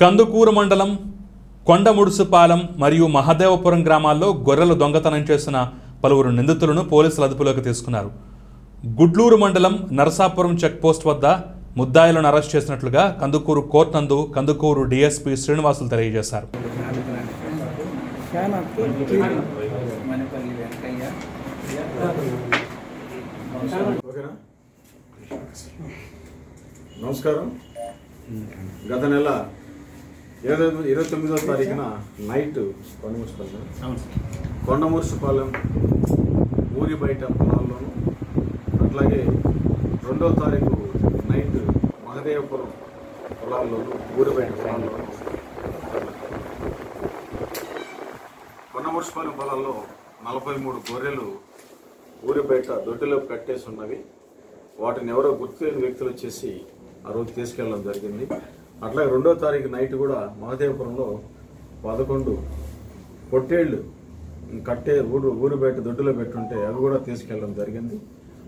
కందుకూరు మండలం కొండముడుసుపాలెం మరియు మహదేవపురం గ్రామాల్లో గొర్రెలు దొంగతనం చేసిన పలువురు నిందితులను పోలీసులు అదుపులోకి తీసుకున్నారు. గుడ్లూరు మండలం నరసాపురం చెక్పోస్ట్ వద్ద ముద్దాయిలను అరెస్ట్ చేసినట్లుగా కందుకూరు కోర్టు నందు కందుకూరు డీఎస్పీ శ్రీనివాసులు తెలియజేశారు. నమస్కారం. గత నెల ఇరవై ఇరవై తొమ్మిదో తారీఖున నైట్ కొండమురుసుపాలెం కొండమురుసుపాలెం ఊరి బయట పొలాల్లోను అట్లాగే రెండో తారీఖు నైట్ మహదేవపురం పొలాల్లోను ఊరి బయట పొలాల్లోను. కొండమురుసుపాలెం పొలాల్లో నలభై మూడు గొర్రెలు ఊరి బయట దొడ్డిలో కట్టేసి ఉన్నవి. వాటిని ఎవరో గుర్తులేని వ్యక్తులు వచ్చేసి ఆ రోజు తీసుకెళ్ళడం జరిగింది. అట్లాగే రెండో తారీఖు నైట్ కూడా మహదేవపురంలో పదకొండు పొట్టేళ్ళు కట్టే ఊరు ఊరు బయట దొడ్డులో పెట్టుంటే అవి కూడా తీసుకెళ్ళడం జరిగింది.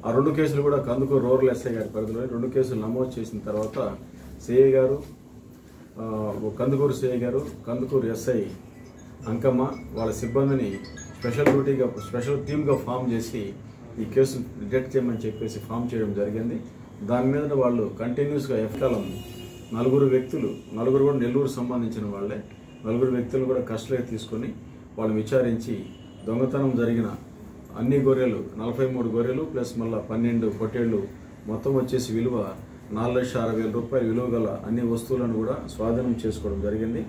ఆ రెండు కేసులు కూడా కందుకూరు రూరల్ ఎస్ఐ గారి పరిధిలో రెండు కేసులు నమోదు చేసిన తర్వాత సిఐ గారు కందుకూరు సిఐ గారు కందుకూరు ఎస్ఐ అంకమ్మ వాళ్ళ సిబ్బందిని స్పెషల్ డ్యూటీగా స్పెషల్ టీమ్గా ఫామ్ చేసి ఈ కేసు డిటెక్ట్ చేయమని చెప్పేసి ఫామ్ చేయడం జరిగింది. దాని మీద వాళ్ళు కంటిన్యూస్గా ఎఫ్కాలం నలుగురు వ్యక్తులు నలుగురు కూడా నెల్లూరు సంబంధించిన వాళ్ళే. నలుగురు వ్యక్తులు కూడా కస్టడీ తీసుకొని వాళ్ళని విచారించి దొంగతనం జరిగిన అన్ని గొర్రెలు నలభై మూడు గొర్రెలు ప్లస్ మళ్ళీ పన్నెండు పొట్టేళ్ళు మొత్తం వచ్చేసి విలువ నాలుగు లక్షల అరవై వేల రూపాయల విలువ గల అన్ని వస్తువులను కూడా స్వాధీనం చేసుకోవడం జరిగింది.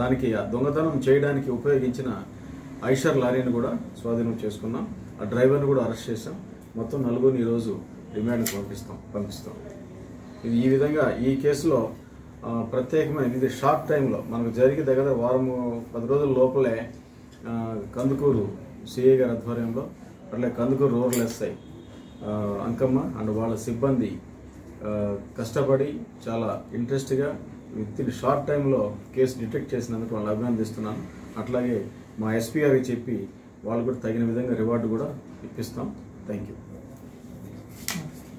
దానికి ఆ దొంగతనం చేయడానికి ఉపయోగించిన ఐషర్ లారీని కూడా స్వాధీనం చేసుకున్నాం. ఆ డ్రైవర్ని కూడా అరెస్ట్ చేశాం. మొత్తం నలుగురిని ఈరోజు రిమాండ్కి పంపిస్తాం పంపిస్తాం. ఈ విధంగా ఈ కేసులో ప్రత్యేకమైన ఇది షార్ట్ టైంలో మనకు జరిగి దగ్గర వారం పది రోజుల లోపలే కందుకూరు సిఐ గారి ఆధ్వర్యంలో అట్లే Kandukur rural SI Ankamma and వాళ్ళ సిబ్బంది కష్టపడి చాలా ఇంట్రెస్ట్గా విత్ షార్ట్ టైంలో కేసు డిటెక్ట్ చేసినందుకు వాళ్ళని అభినందిస్తున్నాను. అట్లాగే మా ఎస్పీ గారికి చెప్పి వాళ్ళు కూడా తగిన విధంగా రివార్డు కూడా ఇప్పిస్తాం. Thank you